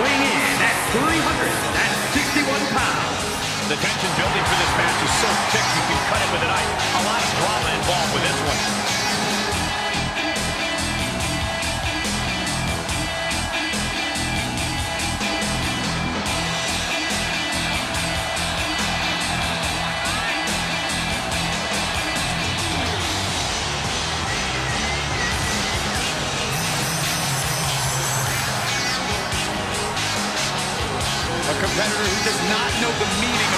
weighing in at 361 pounds. The tension building for competitor who does not know the meaning